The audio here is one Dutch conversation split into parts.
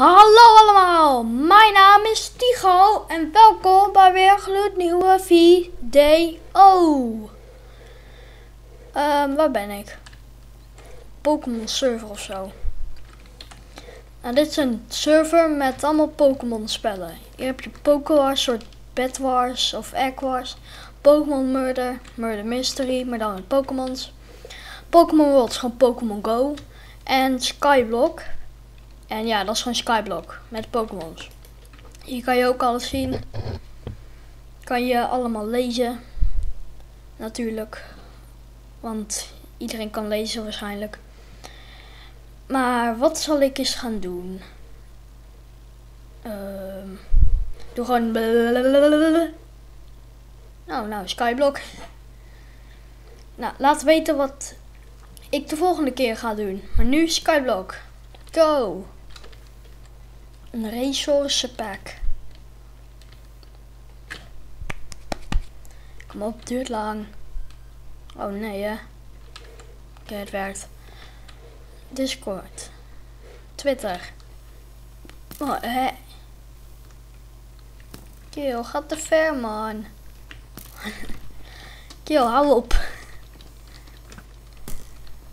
Hallo allemaal, mijn naam is Tigo en welkom bij weer een gloednieuwe video. Ehm, waar ben ik? Pokémon server of zo. Nou, dit is een server met allemaal Pokémon spellen. Hier heb je Pokewars, soort Bed Wars of Egg Wars. Pokémon Murder, Murder Mystery, maar dan met Pokémons. Pokémon World is gewoon Pokémon Go. En Skyblock. En ja, dat is gewoon Skyblock met Pokémons. Hier kan je ook alles zien. Kan je allemaal lezen. Natuurlijk. Want iedereen kan lezen waarschijnlijk. Maar wat zal ik eens gaan doen? Ehm doe gewoon. Nou, nou, Skyblock. Nou, laat weten wat ik de volgende keer ga doen. Maar nu Skyblock. Go! Een resource pack. Kom op, duurt lang. Oh nee, hè. Oké, het werkt. Discord. Twitter. Oh, hè. Kill, gaat te ver, man. Kill, hou op.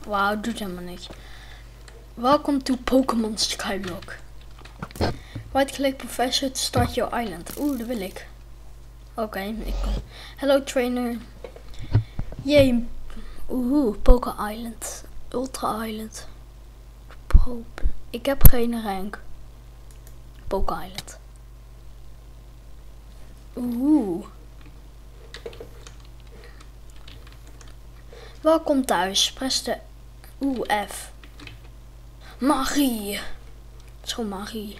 Wauw, doet helemaal niks. Welcome to Pokémon Skyblock. Right-click Professor to start your island. Oeh, dat wil ik. Oké, ik kom. Hello trainer. Jee. Oeh, Poké Island. Ultra Island. Ik heb geen rank. Poké Island. Oeh. Welkom thuis. Press de Oeh, F. Magie. Is magie.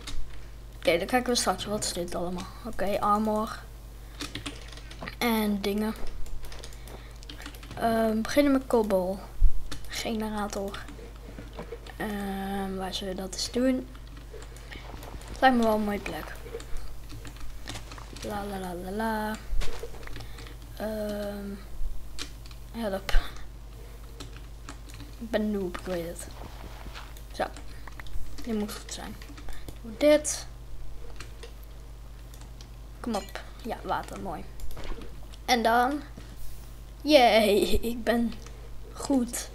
Oké, dan kijken we straks. Wat is dit allemaal? Oké, armor. En dingen. Um, beginnen met Cobol. Generator. Um, waar zullen we dat eens doen? Het lijkt me wel een mooie plek. La la la la la. Um, help. Ik ben noob, ik weet het. Zo. Dit moet goed zijn. Doe dit. Kom op. Ja, water, mooi. En dan. Jee, ik ben goed.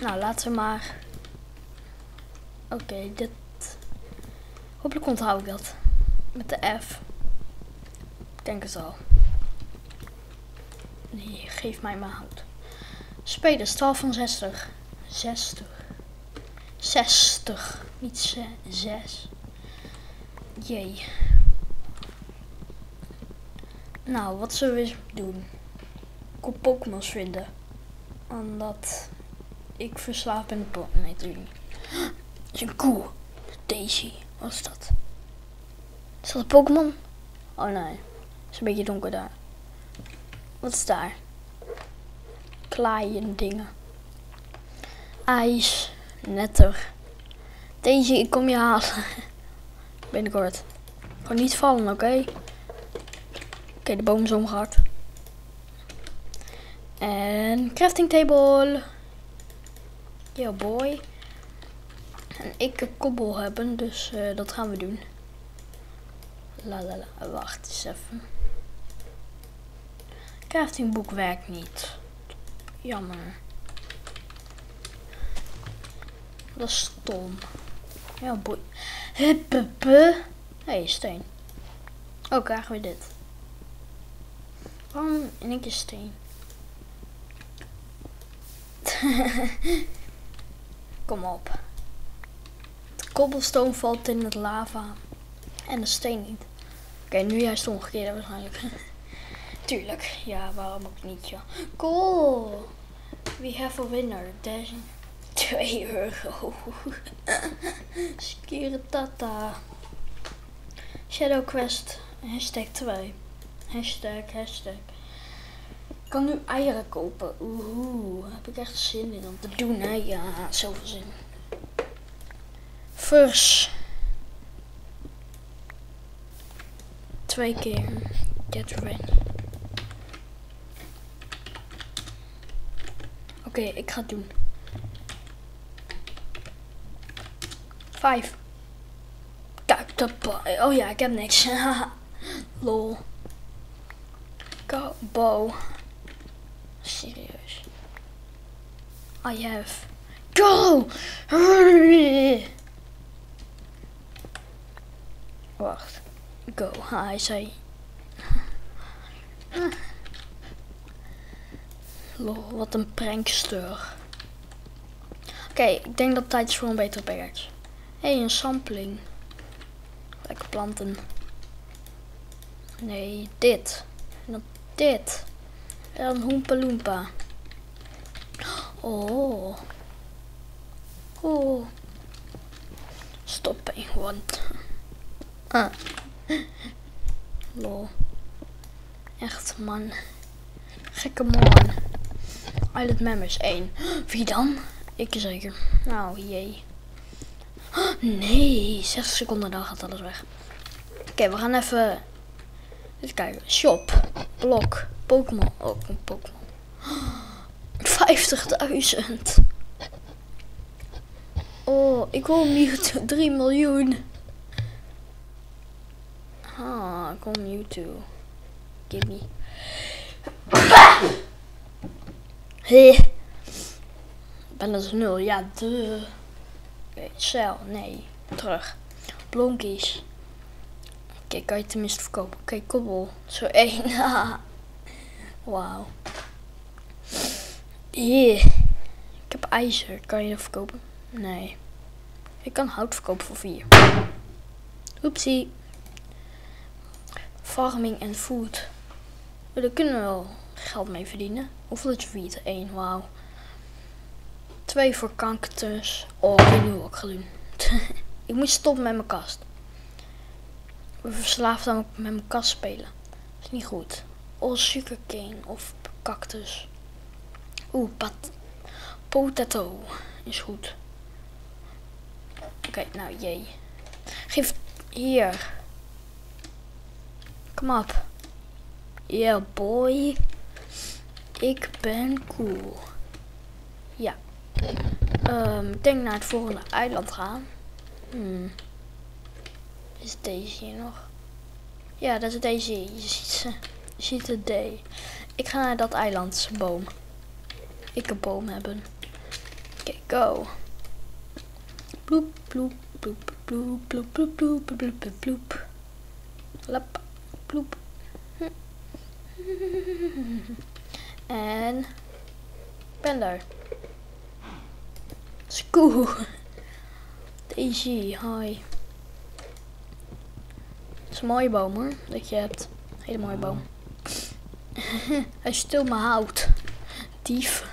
Nou, laten we maar. Oké, dit. Hopelijk onthoud ik dat. Met de F. Ik denk het al. Nee, geef mij maar hout. Spelers, 12 van 60. 60. 60. Niet 6. Jee. Nou, wat zullen we doen? Ik wil Pokémon's vinden. Omdat ik verslaafd ben de Pokémon. Nee, natuurlijk niet. is een koe. Daisy. Wat is dat? Is dat een Pokémon? Oh nee. Is een beetje donker daar. Wat is daar? Klaaien dingen. IJs. Netter. Daisy, ik kom je halen. Binnenkort. Gewoon niet vallen, oké? Oké, de boom is omgehakt. En crafting table. Yo boy. En ik een kobbel hebben, dus uh, dat gaan we doen. La la la, wacht eens even. Craftingboek werkt niet. Jammer. Dat is stom. Ja, boy. Huppepe. Hé, hey, steen. Oh, krijgen we dit. Waarom in één keer steen? Kom op. De kobbelstone valt in het lava. En de steen niet. Oké, okay, nu juist omgekeerd waarschijnlijk. Tuurlijk. Ja, waarom ook niet, ja. Cool. We have a winner. Dash. 2 euro. Skiritata. Shadow Quest. Hashtag 2. Hashtag, hashtag. Ik kan nu eieren kopen. Oeh, heb ik echt zin in om te doen, hè? Ja, zoveel zin. First. Twee keer. Get ready. Oké, ik ga het doen. Vijf. Kijk, de. Oh ja, ik heb niks. Lol. Go, bow. Serieus. I have. Go! Wacht. Go. Hij zei. Lol, wat een prankster. Oké, ik denk dat tijd is voor een betere pickaxe. Hé, hey, een sampling. Lekker planten. Nee, dit. En dan dit. En dan Hoempa Loompa. Oh. Oh. Stopping, want. Ah. Lol. Echt, man. Gekke man. Island Members 1. Wie dan? Ik zeker. Nou, jee. Nee, 60 seconden dan gaat alles weg. Oké, we gaan even... Even kijken. Shop. Blok. Pokémon. Oh, een Pokémon. 50.000. Oh, ik wil Mewtwo. 3 miljoen. Ah, ik wil Mewtwo. Gimme. Hé. Balance 0, ja, de. Cel, nee. Terug. Blonkies. Oké, kan je tenminste verkopen. Oké, kobbel. Zo één. Wauw. Yeah. Ik heb ijzer. Kan je dat verkopen? Nee. Ik kan hout verkopen voor 4. Oepsie. Farming en food. Daar kunnen we wel geld mee verdienen. Hoeveel je viert? 1, wauw. Twee voor cactus. Oh, ik weet niet wat ik ga doen. ik moet stoppen met mijn kast. We verslaafd aan met mijn kast spelen. Is niet goed. Oh, sugarcane of cactus. Oeh, pat potato is goed. Oké, nou jee. Geef hier. Kom op. Yeah boy. Ik ben cool. Ja. Um, ik denk naar het volgende eiland gaan. Hmm. Is deze hier nog? Ja, dat is deze hier. Je ziet ze. Je ziet de D. Ik ga naar dat eilandsboom. Ik een boom hebben. Oké, okay, go. Bloep, bloep, bloep, bloep, bloep, bloep, bloep, bloep, bloep, bloep. Lap, bloep. En ben daar. Skoe. Daisy, hi. Het is een mooie boom hoor, dat je hebt. Hele mooie boom. Hij stil me hout. Dief.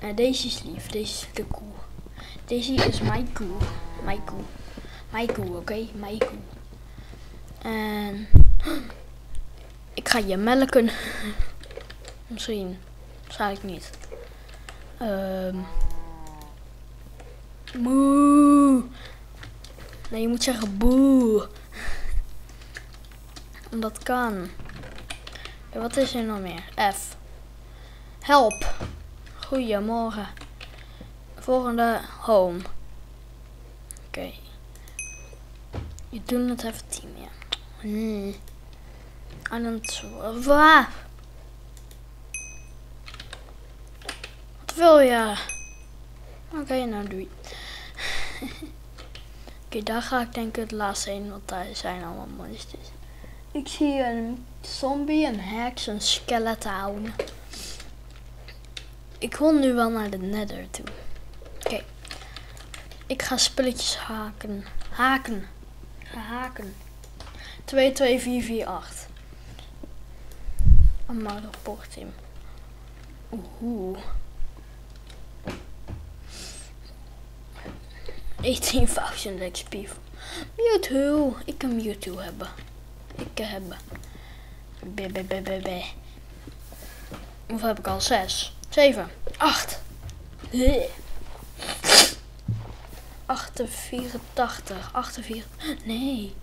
En deze is lief, deze is de koe. Deze is mijn koe. Mijn koe. Mijn koe, oké? Okay? Mijn koe. En... Ik ga je melken. Misschien. Waarschijnlijk niet. Um. Moe. Nee, je moet zeggen boe. Dat kan. Wat is er nog meer? F. Help. Goedemorgen. Volgende home. Oké. Je doet het even team, ja. Hmm. Island. Waar? Wat wil je? Oké, okay, nou doei. Oké, daar ga ik denk ik het laatste heen, want daar zijn allemaal monsters. Ik zie een zombie, een heks, een skeleton. Ik wil nu wel naar de nether toe. Oké. Ik ga spulletjes haken. Haken. Ga haken. 2, 2, 4, 4, 8. Maar rapport hem. Oeh. 18.000 XP. Mewtwo. Ik kan Mewtwo hebben. Ik kan hebben. B, Hoeveel heb ik al? 6. 7. 8. 84. 48. Nee.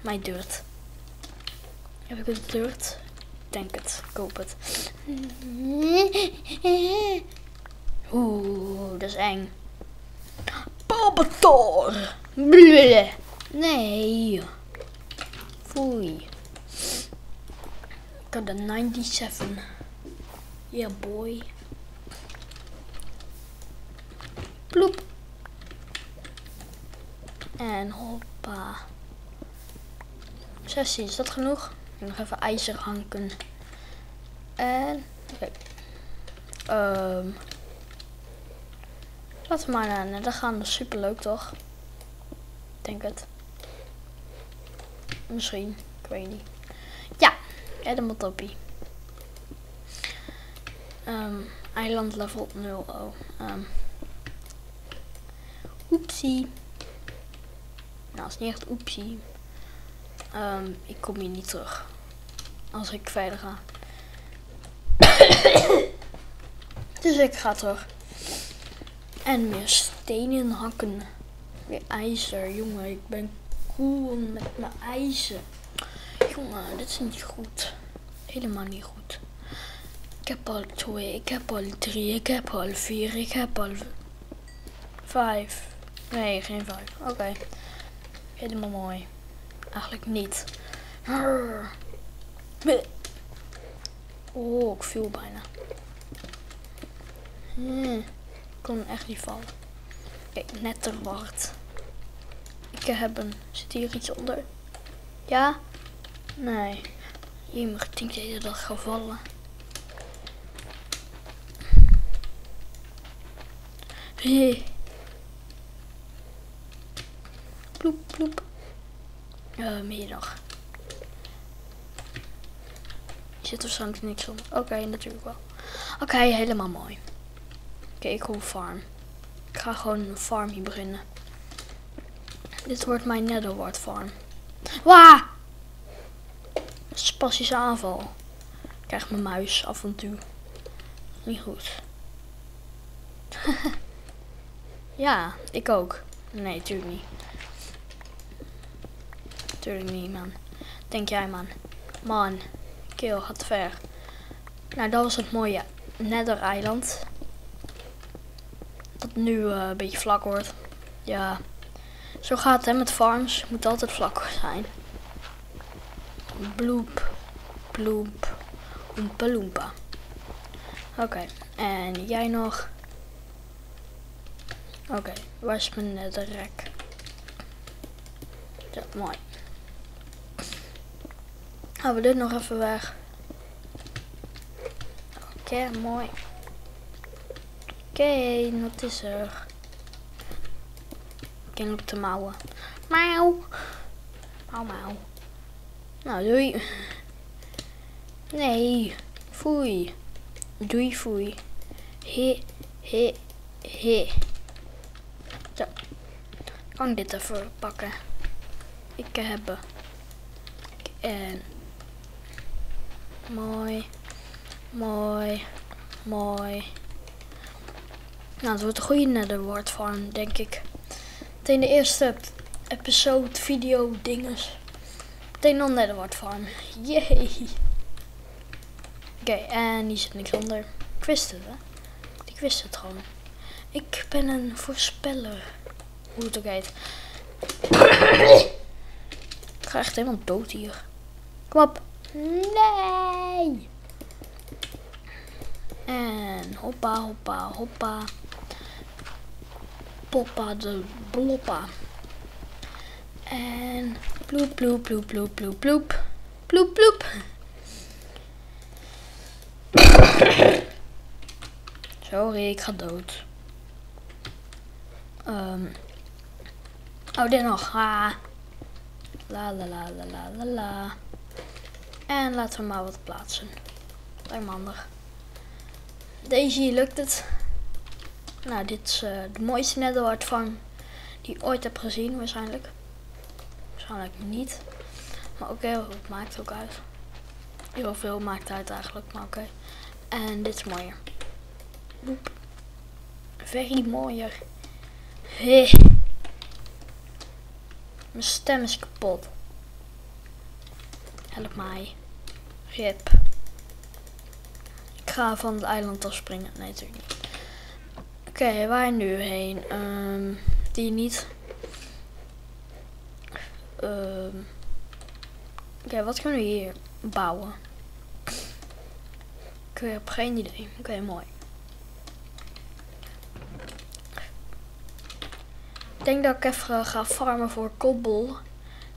Mijn dirt. Heb ik het dirt? denk het. Koop het. Oeh, dat is eng. Avatar. Bleh. Nee. Foei. Ik had de 97. Yeah boy. Ploep. En hoppa. 16, is dat genoeg? Nog even ijzer hanken. En, oké. Ehm. Laten we maar naar nether gaan, dat is super leuk toch? Ik denk het. Misschien, ik weet niet. Ja, helemaal toppie. Ehm, eiland level 0. Oh, um. Oepsie. Nou, is niet echt oepsie. Um, ik kom hier niet terug. Als ik verder ga. dus ik ga terug. En meer stenen hakken. Weer ijzer. Jongen, ik ben cool met mijn ijzer. Jongen, dit is niet goed. Helemaal niet goed. Ik heb al twee, ik heb al drie, ik heb al vier, ik heb al vijf. Nee, geen vijf. Oké. Helemaal mooi. Eigenlijk niet. Oh, ik viel bijna. Hmm. Kon echt niet vallen. Kijk, net te wacht. Ik heb een. Zit hier iets onder? Ja? Nee. Jemig, ik denk dat je dat gaat vallen. Ploep, ploep. Uh, middag. Zit er waarschijnlijk niks onder. Oké, natuurlijk wel. Oké, helemaal mooi. Oké, ik kom farm. Ik ga gewoon een farm hier beginnen. Dit wordt mijn netherward farm. Waa! Spastische aanval. Ik krijg mijn muis af en toe. Niet goed. ja, ik ook. Nee, tuurlijk niet. Tuurlijk niet, man. Denk jij, man. Man, kill, gaat ver. Nou, dat was het mooie Nether-eiland. Dat nu uh, een beetje vlak wordt. Ja, zo gaat het hè, met farms. Het moet altijd vlak zijn. Bloep, bloep, oempa loempa. Oké, en jij nog? Oké, waar is mijn netherrek? Ja, mooi. Gaan we dit nog even weg. Oké, mooi. Oké, wat is er? Ik ken op de mouwen. Mauw. Mauw, mauw. Nou, doei. Nee. Foei. Doei, foei. He, he, he. Zo. Kan dit even pakken. Ik heb. En. Mooi. Mooi. Mooi. Nou, het wordt een goede netherword farm, denk ik. Meteen de eerste episode, video, dinges. Meteen al netherword farm. Yay. Oké, en die zit niks onder. Ik wist het, hè. Ik wist het gewoon. Ik ben een voorspeller. Hoe het ook heet. Ik ga echt helemaal dood hier. Kom op. Nee. En hoppa, hoppa, hoppa. Poppa de bloppa. En ploep, ploep, ploep, ploep, ploep, ploep. Ploep, ploep. Sorry, ik ga dood. Um. Oh, dit nog. Ah. La la la la la la. En laten we maar wat plaatsen. Lijkt me handig. Deze lukt het. Nou, dit is uh, de mooiste netherward farm die ik ooit heb gezien waarschijnlijk. Waarschijnlijk niet. Maar oké, het maakt ook uit. Heel veel maakt uit eigenlijk, maar oké. En dit is mooier. Very mooier. Hey. Mijn stem is kapot. Help mij. Rip. Ik ga van het eiland afspringen. Nee, natuurlijk niet. Oké, okay, waar nu heen? Um, die niet. Ehm Oké, wat kunnen we hier bouwen? Ik heb geen idee. Oké, mooi. Ik denk dat ik even ga farmen voor kobbel.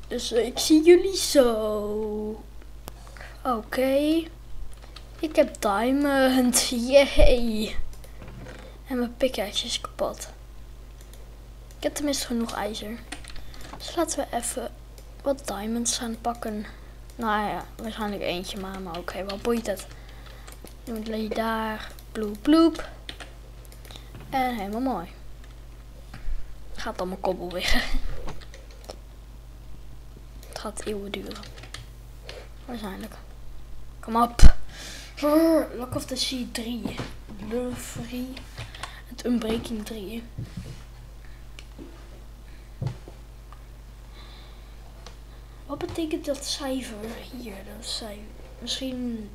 Dus ik zie jullie zo. Oké. Ik heb diamond. Yay. En mijn pickaxe is kapot. Ik heb tenminste genoeg ijzer. Dus laten we even wat diamonds gaan pakken. Nou ja, waarschijnlijk eentje maar. Maar oké, wat boeit het? Nu leg je daar. Bloep bloep. En helemaal mooi. Gaat allemaal kobbel weer. Het gaat eeuwen duren. Waarschijnlijk. Kom op. Lock of the Sea 3. Blue Free. Het Unbreaking 3. Wat betekent dat cijfer hier? Dat cijfer. Misschien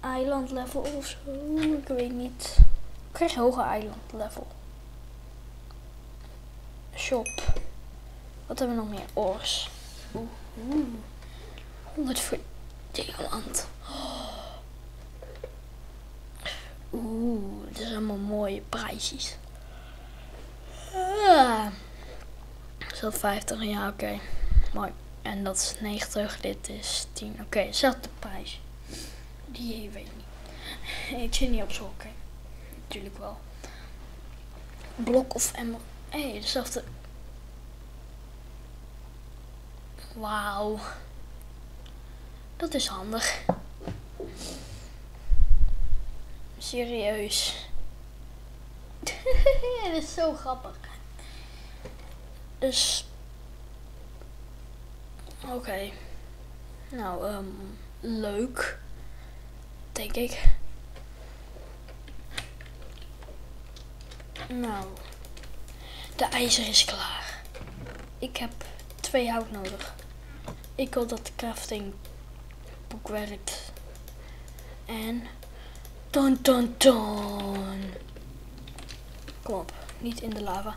eiland level of zo. Ik weet niet. Ik krijg hoger eiland level. Shop. Wat hebben we nog meer? Ors. Oeh. oeh. 100 voor diamant. Oeh, dit zijn allemaal mooie prijsjes. Ah. Dat 50? Ja, oké. Mooi. En dat is 90, dit is 10. Oké, okay, prijs. Die weet ik niet. Ik zit niet op zoek, oké. Natuurlijk wel. Blok of emerald. Hé, dezelfde. Wauw. Dat is handig. Serieus. dat is zo grappig. Dus. Oké. Nou, um, leuk. Denk ik. Nou. De ijzer is klaar. Ik heb twee hout nodig. Ik wil dat de crafting boek werkt. En. Ton. Kom op, niet in de lava.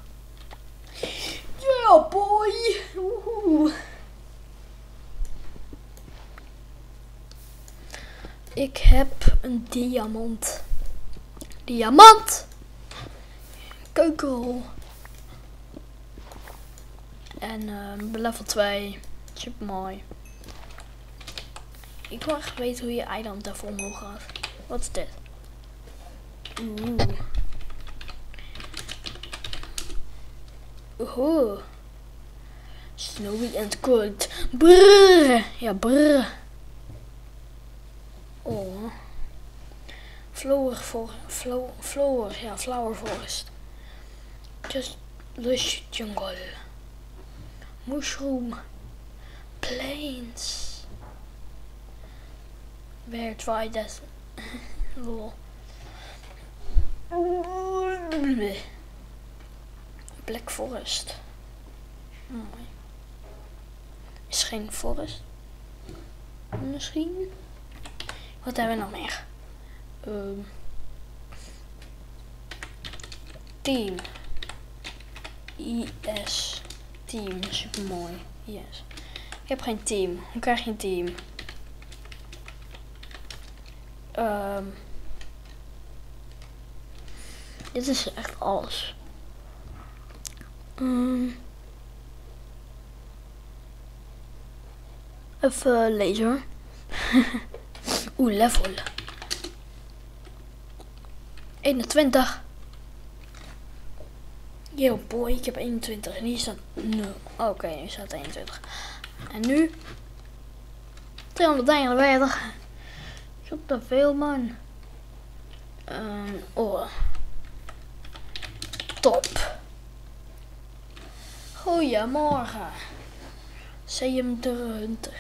Yeah boy! Woehoe. Ik heb een diamant. Diamant! Keukenrol. En uh, level 2. Super mooi. Ik wil echt weten hoe je eiland daarvoor omhoog gaat. Wat is dit? Oeh. Oeh. Snowy and cold. Brrr. Ja, brrr. Oh. Flower for flow, flower, ja, flower forest. Just lush jungle. Mushroom plains. Try that lol. Black Forest. Mooi. Is geen forest. Misschien. Wat hebben we nog meer? Um, team. IS. Team. Super mooi. Yes. Ik heb geen team. Hoe krijg je een team? Um, dit is echt alles. Um, even lezen. Oeh, level. 21. Yo boy, ik heb 21 en hier staat 0. Oké, okay, staat 21. En nu 241. Ik heb te veel man. Um, oh. Top. Goedemorgen. CM de Hunter.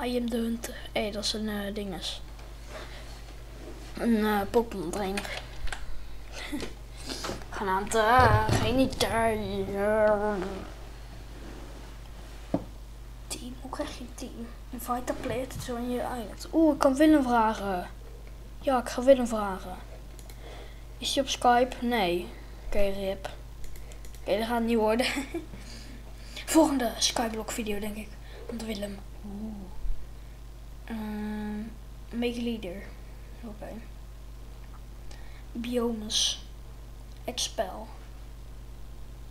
I am the Hunter. Hé, hey, dat is een uh, dinges. Een uh, Pokémon trainer. Genaamd, uh, geen idee. Team, hoe krijg je team? Invite a player to join your island. Oeh, ik kan Willem vragen. Ja, ik ga Willem vragen. Is hij op Skype? Nee. Oké, rip. Oké, dat gaat het niet worden. Volgende Skyblock video, denk ik. Want Willem. Oeh. Um, make leader. Oké. Biomes. Expel.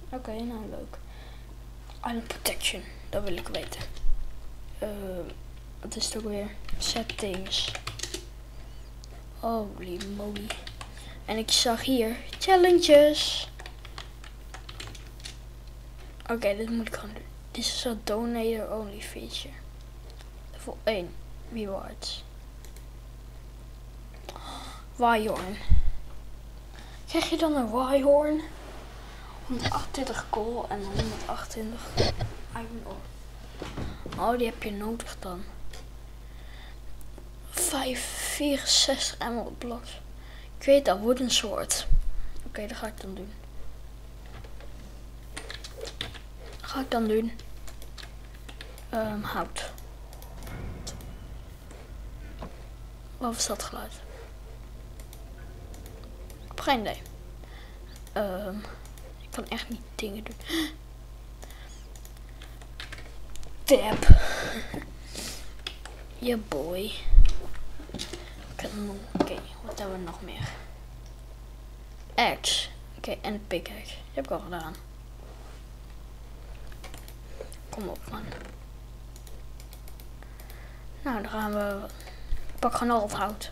Oké, nou leuk. Island Protection. Dat wil ik weten. Uh, wat is het ook weer? Settings. Holy moly. En ik zag hier challenges. Oké, dit moet ik gewoon doen. Dit is een donator only feature. Voor 1 rewards. Wyhorn. Krijg je dan een Wyhorn? 128 kool en 128 iron ore. Oh, die heb je nodig dan. 5, 64 emerald blocks. Ik weet dat, wooden sword. Oké, okay, dat ga ik dan doen. Ga ik dan doen. Um, hout. Wat is dat geluid? Heb geen idee. Um, ik kan echt niet dingen doen. Tab. yeah boy. Oké, wat hebben we nog meer? Axe. Oké, okay, en pickaxe. Die heb ik al gedaan. Kom op, man. Nou, dan gaan we... Ik pak gewoon al het hout.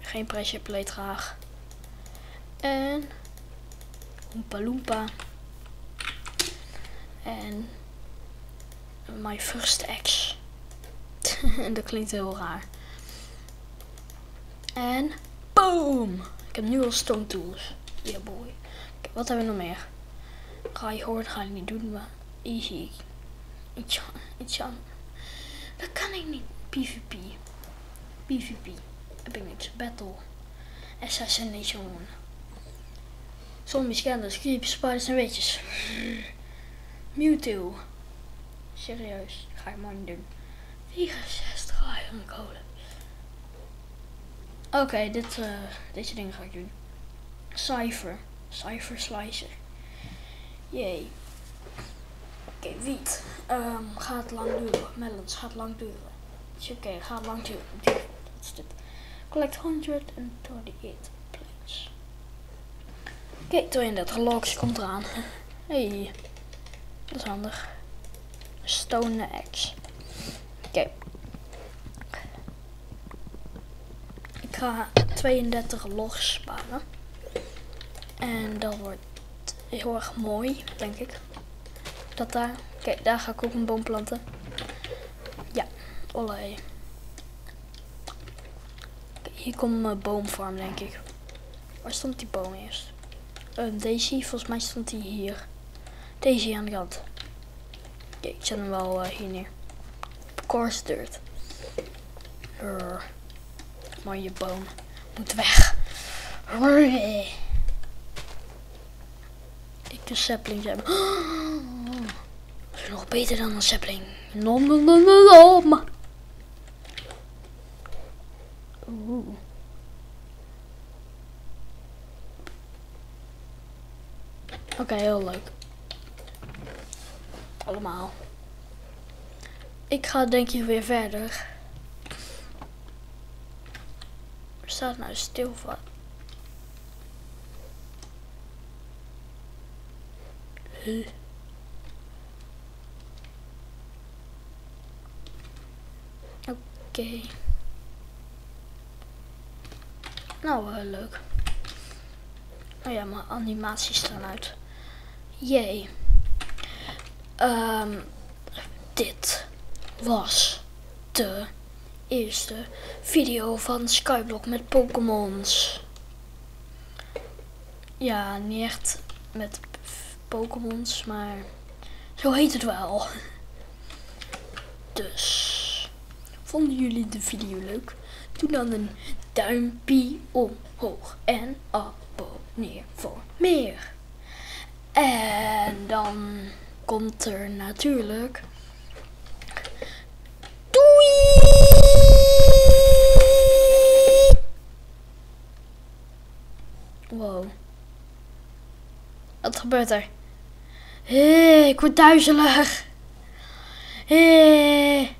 Geen pressure plate graag. En... Oompa Loompa. En... My first axe. dat klinkt heel raar. En boom! Ik heb nu al stone tools. Yeah boy. wat hebben we nog meer? Ga je horen, ga ik niet doen, maar easy. Iets, iets aan. Dat kan ik niet. PvP. PvP. Heb ik niks. Battle. Assassination. Zombies, scandals, creepers, spiders en weetjes. Mewtwo. Serieus, ga je maar niet doen. 64 iron kolen. Oké, dit, uh, deze dingen ga ik doen. Cypher. Cypher Slicer. Jee. Oké, okay, wiet. Um, gaat lang duren. Melons gaat lang duren. Oké, okay, gaat lang duren. Wat is dit? Collect 128 plates. Oké, okay, 32 logs komt eraan. Hey. Dat is handig. Stone Axe. Oké. Ga 32 logs sparen. En dat wordt heel erg mooi, denk ik. Dat daar. Kijk, daar ga ik ook een boom planten. Ja, olé. Hier komt mijn boomfarm, denk ik. Waar stond die boom eerst? Uh, Daisy, volgens mij stond die hier. Daisy aan de kant. Kijk, ik zet hem wel uh, hier neer. Course dirt. Mooie boom. Moet weg. Ik de sapling hebben. Is nog beter dan een sapling. Nom nom Oeh. Oké, heel leuk. Allemaal. Ik ga denk ik weer verder. Er staat nou stil van. Oké. Okay. Nou, uh, leuk. Oh ja, mijn animaties staan uit. Jee. Um, dit was de eerste video van Skyblock met Pokémons. Ja, niet echt met Pokémons, maar zo heet het wel. Dus, vonden jullie de video leuk? Doe dan een duimpje omhoog en abonneer voor meer. En dan komt er natuurlijk Wow. Wat gebeurt er? Hé, ik word duizelig. Hé.